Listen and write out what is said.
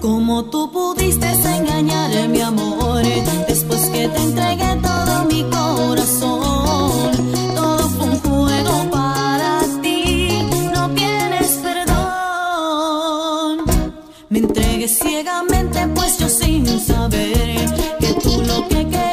¿Cómo tú pudiste engañar mi amor después que te entregué todo mi corazón? Pues yo sin saber que tú lo que querías.